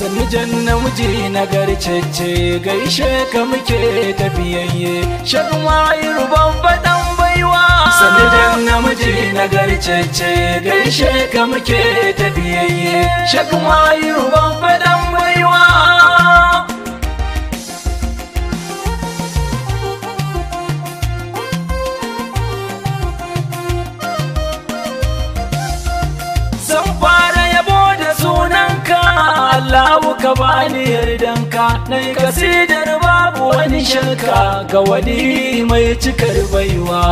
sannu jan namiji na garcece gaishe ka muke tafiyayye. Shagma ruban faɗan baiwa. Sannu jan namiji na garcece gaishe ka muke tafiyayye. Shagma ruban ka bani yardanka. Na yi kasidar babu wani shirka ga wani mai cikar baiwa.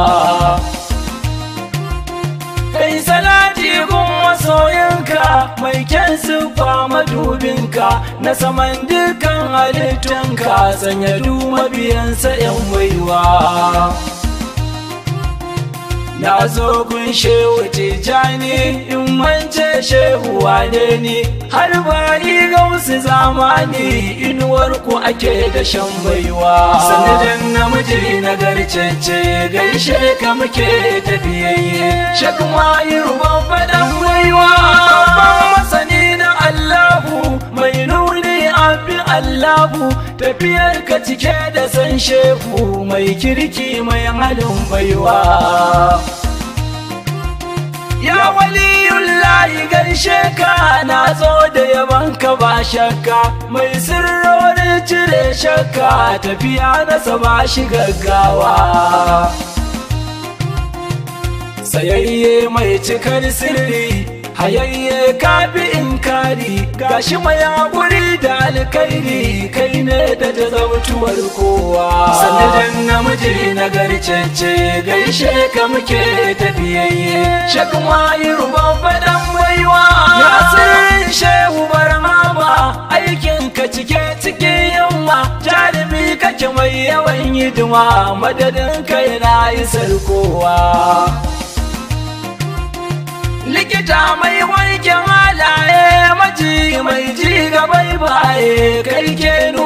Kai salati gun masoyinka mai kyan siffa madubinka. Na saman dukan halittunka sanya du mabiyansa 'yan baiwa. Na zo kun shehu tijani in mance shehu wane ni. Har bayi gausu zamani inuwar ku ake da shan baiwa. Sanadin namiji na garcece gaishe ka muke tafiyayye shakma yi ruban faɗan baiwa. Masani na Allahu mai nuni abin Allahu tafiyar ka cike da san shehu mai kirki mai halin baiwa. Gaishe ka na zo da yaban ka ba shakka mai sirrorin cire shakka tafiya na ba shi gaggawa. Sayayye mai cikar sirri hayayye kafi in kari gashi mai haƙuri da alkairi kai ne da ta zautuwar kowa. Sanadin namiji na garcece gaishe ka muke tafiyayye. Shakma yi ruban faɗan baiwa ya sirrin shehu barmama aikin ka cike cikin yamma jarumi kake mai yawan hidima. Madadin kai na isar kowa. Maji mai